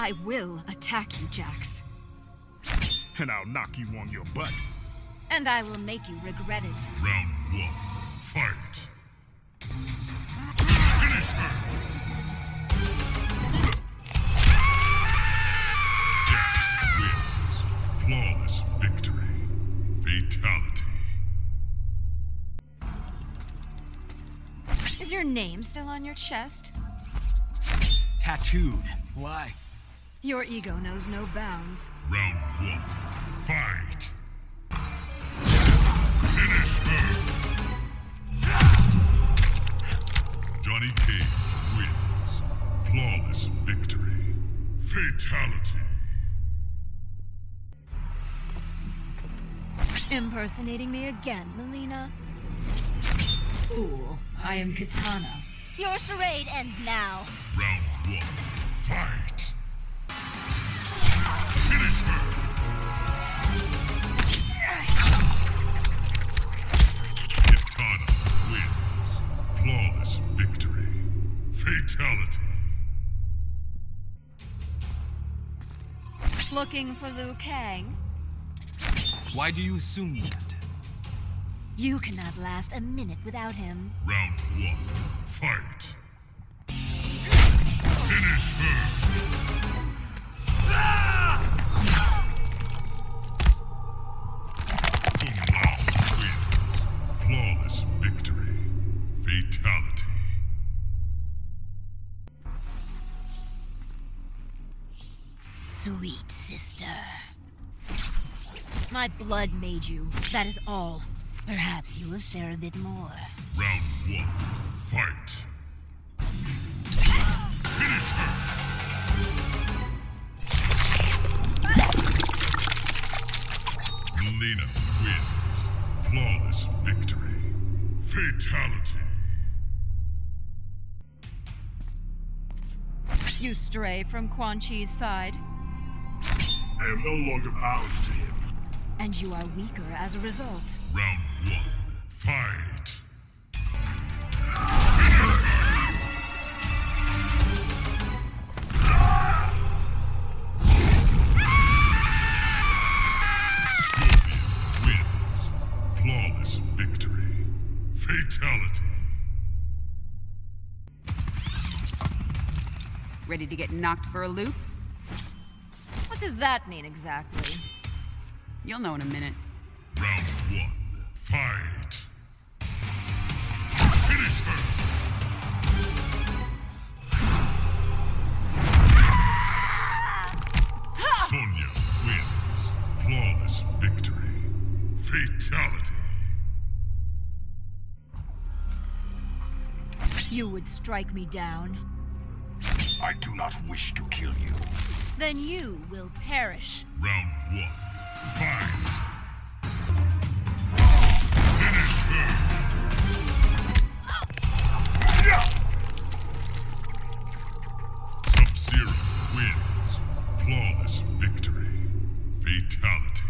I will attack you, Jax. And I'll knock you on your butt. And I will make you regret it. Round one, fight. Finish her! Jax wins. Flawless victory. Fatality. Is your name still on your chest? Tattooed. Why? Your ego knows no bounds. Round one, fight. Finish her! Johnny Cage wins. Flawless victory. Fatality. Impersonating me again, Mileena? Fool, I am Kitana. Your charade ends now. Round one, Looking for Liu Kang? Why do you assume that? You cannot last a minute without him. Round one, fight. Finish her! Kung Lao wins. Flawless victory. Fatality. Sweet sister. My blood made you. That is all. Perhaps you will share a bit more. Round one, fight. Finish her! Mileena wins. Flawless victory. Fatality. You stray from Quan Chi's side, I am no longer bound to him. and you are weaker as a result. Round one, fight. Scorpion wins. Flawless victory. Fatality. Ready to get knocked for a loop? What does that mean exactly? You'll know in a minute. Round one, fight. Finish her! Sonya wins. Flawless victory. Fatality. You would strike me down. I do not wish to kill you then you will perish. Round one. Fight! Sub-Zero wins. Flawless victory. Fatality.